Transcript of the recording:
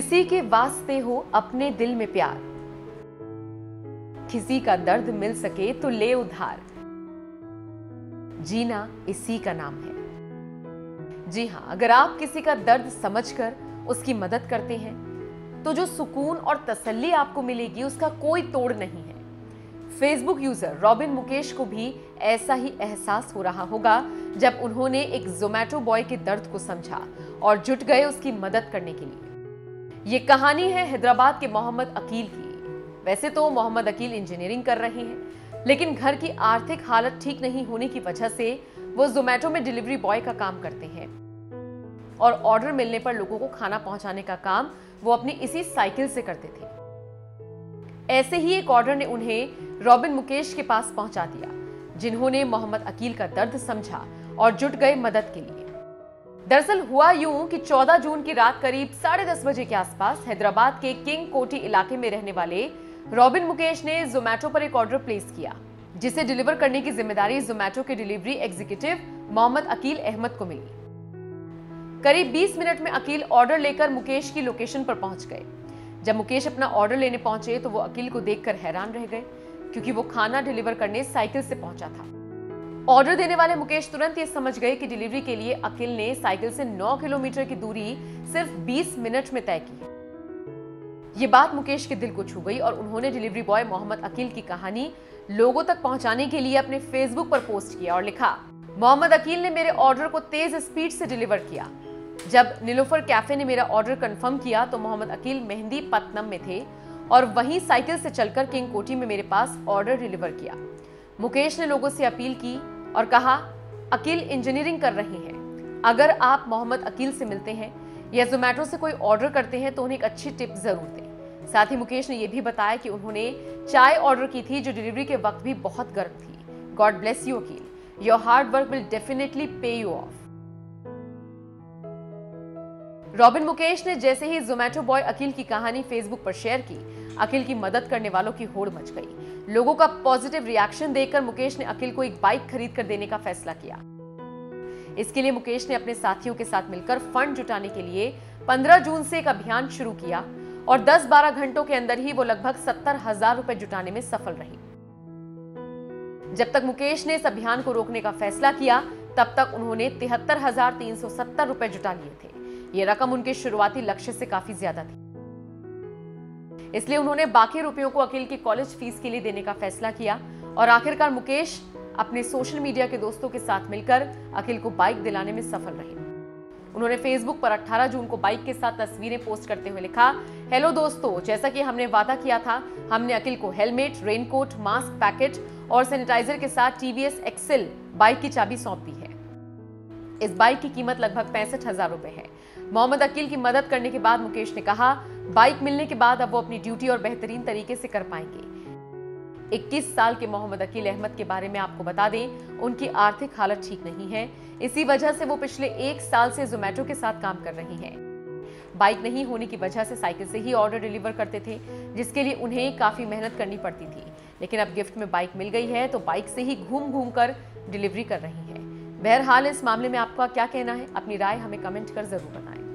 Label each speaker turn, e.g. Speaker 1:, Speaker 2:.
Speaker 1: किसी के वास्ते हो अपने दिल में प्यार। किसी का दर्द मिल सके तो ले उधार। जीना इसी का नाम है। जी हाँ, अगर आप किसी का दर्द समझकर उसकी मदद करते हैं तो जो सुकून और तसल्ली आपको मिलेगी, उसका कोई तोड़ नहीं है। फेसबुक यूज़र रॉबिन मुकेश को भी ऐसा ही एहसास हो रहा होगा, जब उन्होंने एक जोमैटो बॉय के दर्द को समझा और जुट गए उसकी मदद करने के लिए। ये कहानी है हैदराबाद के मोहम्मद अकील की। वैसे तो मोहम्मद अकील इंजीनियरिंग कर रहे हैं, लेकिन घर की आर्थिक हालत ठीक नहीं होने की वजह से वो जोमैटो में डिलीवरी बॉय का काम करते हैं। और ऑर्डर मिलने पर लोगों को खाना पहुँचाने का काम वो अपनी इसी साइकिल से करते थे। ऐसे ही एक ऑर्डर ने उन्हें रॉबिन मुकेश के पास पहुँचा दिया, जिन्होंने मोहम्मद अकील का दर्द समझा और जुट गए मदद के लिए। दरअसल हुआ यूँ कि 14 जून की रात करीब साढ़े दस बजे के आसपास हैदराबाद के किंग कोटी इलाके में रहने वाले रॉबिन मुकेश ने जोमैटो पर एक ऑर्डर प्लेस किया, जिसे डिलीवर करने की ज़िम्मेदारी जोमैटो के डिलीवरी एग्जीक्यूटिव मोहम्मद अकील अहमद को मिली। करीब 20 मिनट में अकील ऑर्डर लेकर मुकेश की लोकेशन पर पहुँच गए। जब मुकेश अपना ऑर्डर लेने पहुँचे तो वो अकील को देखकर हैरान रह गए, क्योंकि वो खाना डिलीवर करने साइकिल से पहुँचा था। ऑर्डर देने वाले मुकेश तुरंत ये समझ गए कि डिलीवरी के लिए अकील ने साइकिल से 9 किलोमीटर की दूरी सिर्फ़ 20 मिनट में तय की। ये बात मुकेश के दिल को छू गई और उन्होंने डिलीवरी बॉय मोहम्मद अकील की कहानी लोगों तक पहुँचाने के लिए अपने फेसबुक पर पोस्ट किया और लिखा, मोहम्मद अकील ने मेरे ऑर्डर को तेज स्पीड से डिलीवर किया। जब नीलोफर कैफ़े ने मेरा ऑर्डर कंफर्म किया तो मोहम्मद अकील मेहंदी पत्तनम में थे और वहीं साइकिल से चलकर किंग कोठी में मेरे पास ऑर्डर डिलीवर किया। मुकेश ने लोगों से अपील की और कहा, अकील इंजीनियरिंग कर रहे हैं। अगर आप मोहम्मद अकील से मिलते हैं या जोमेटो से कोई ऑर्डर करते हैं तो उन्हें एक अच्छी टिप ज़रूर दें। साथ ही मुकेश ने यह भी बताया कि उन्होंने चाय ऑर्डर की थी, जो डिलीवरी के वक्त भी बहुत गर्म थी। God bless you Akeel. Your hard work will definitely pay you off Robin Mukesh ने जैसे ही जोमेटो बॉय अकील की कहानी फेसबुक पर शेयर की, अखिल की मदद करने वालों की होड़ मच गई। लोगों का पॉजिटिव रिएक्शन देखकर मुकेश ने अखिल को एक बाइक खरीद कर देने का फैसला किया। इसके लिए मुकेश ने अपने साथियों के साथ मिलकर फंड जुटाने के लिए 15 जून से एक अभियान शुरू किया और 10-12 घंटों के अंदर ही वो लगभग सत्तर हज़ार रुपए जुटाने में सफल रही। जब तक मुकेश ने इस अभियान को रोकने का फैसला किया, तब तक उन्होंने तिहत्तर हज़ार तीन सौ सत्तर रुपए जुटा लिए थे। ये रकम उनके शुरुआती लक्ष्य से काफ़ी ज़्यादा थी। इसलिए उन्होंने बाकी रुपयों को अखिल की कॉलेज फ़ीस के लिए देने का फैसला किया और आखिरकार मुकेश अपने सोशल मीडिया के दोस्तों के साथ मिलकर अखिल को बाइक दिलाने में सफल रहे। उन्होंने फेसबुक पर 18 जून को बाइक के साथ तस्वीरें पोस्ट करते हुए लिखा हेलो दोस्तों, जैसा कि हमने वादा किया था, हमने अखिल को हेलमेट रेनकोट मास्क पैकेट और सैनिटाइजर के साथ टीवीएस एक्सेल बाइक की चाबी सौंप दी है। इस बाइक की कीमत लगभग पैंसठ हज़ार रुपए है। मोहम्मद अकील की मदद करने के बाद मुकेश ने कहा, बाइक मिलने के बाद अब वो अपनी ड्यूटी और बेहतरीन तरीके से कर पाएँगे। 21 साल के मोहम्मद अकील अहमद के बारे में आपको बता दें, उनकी आर्थिक हालत ठीक नहीं है। इसी वजह से वो पिछले एक साल से जोमेटो के साथ काम कर रही हैं। बाइक नहीं होने की वजह से साइकिल से ही ऑर्डर डिलीवर करते थे, जिसके लिए उन्हें काफ़ी मेहनत करनी पड़ती थी। लेकिन अब गिफ्ट में बाइक मिल गई है तो बाइक से ही घूम घूम कर डिलीवरी कर रही है। बहरहाल इस मामले में आपका क्या कहना है? अपनी राय हमें कमेंट कर ज़रूर बताएँ।